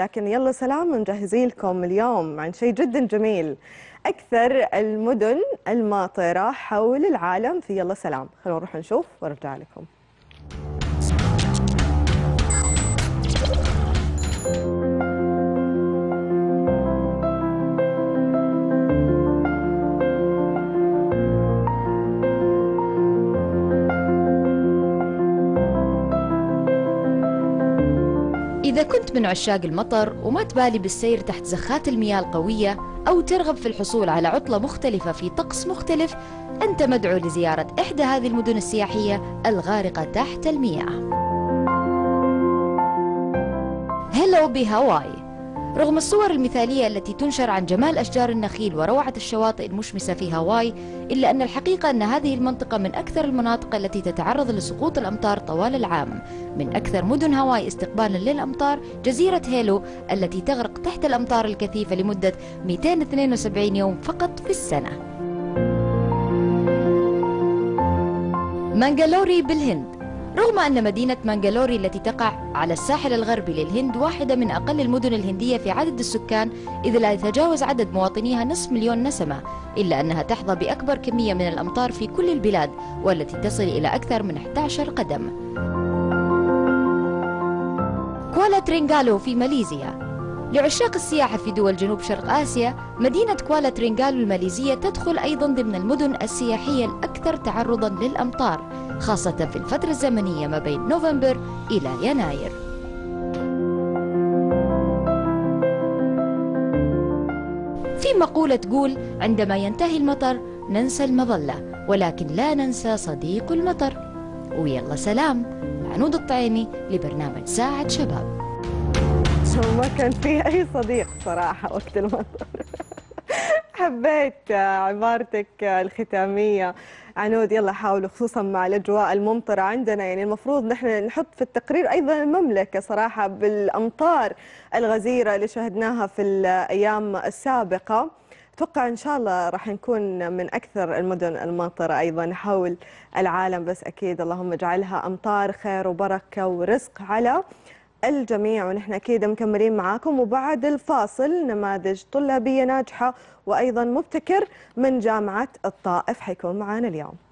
لكن يلا سلام مجهزين لكم اليوم عن شيء جدا جميل. أكثر المدن الماطرة حول العالم في يلا سلام. خلونا نروح نشوف ونرجع لكم. إذا كنت من عشاق المطر وما تبالي بالسير تحت زخات المياه القوية أو ترغب في الحصول على عطلة مختلفة في طقس مختلف أنت مدعو لزيارة إحدى هذه المدن السياحية الغارقة تحت المياه. هيلو بهاواي. رغم الصور المثالية التي تنشر عن جمال أشجار النخيل وروعة الشواطئ المشمسة في هاواي إلا أن الحقيقة أن هذه المنطقة من أكثر المناطق التي تتعرض لسقوط الأمطار طوال العام. من أكثر مدن هاواي استقبالا للأمطار جزيرة هيلو التي تغرق تحت الأمطار الكثيفة لمدة 272 يوم فقط في السنة. مانجالوري بالهند. رغم أن مدينة مانجالوري التي تقع على الساحل الغربي للهند واحدة من أقل المدن الهندية في عدد السكان إذ لا يتجاوز عدد مواطنيها نصف مليون نسمة إلا أنها تحظى بأكبر كمية من الأمطار في كل البلاد والتي تصل إلى أكثر من 11 قدم. كوالا ترينغالو في ماليزيا. لعشاق السياحة في دول جنوب شرق آسيا مدينة كوالا ترينغالو الماليزية تدخل أيضا ضمن المدن السياحية الأكثر تعرضا للأمطار. خاصة في الفترة الزمنية ما بين نوفمبر إلى يناير. في مقولة تقول عندما ينتهي المطر ننسى المظلة ولكن لا ننسى صديق المطر. ويلا سلام عنود الطعيمي لبرنامج ساعة شباب. ما كان فيه أي صديق صراحة وقت المطر. حبيت عبارتك الختامية. عنود يلا حاولوا خصوصا مع الأجواء الممطرة عندنا. يعني المفروض نحن نحط في التقرير أيضا المملكة صراحة بالأمطار الغزيرة اللي شهدناها في الأيام السابقة. أتوقع إن شاء الله راح نكون من أكثر المدن الماطره أيضا حول العالم. بس أكيد اللهم اجعلها أمطار خير وبركة ورزق على الجميع ونحن أكيد مكملين معاكم وبعد الفاصل نماذج طلابية ناجحة وأيضا مبتكر من جامعة الطائف حيكون معنا اليوم.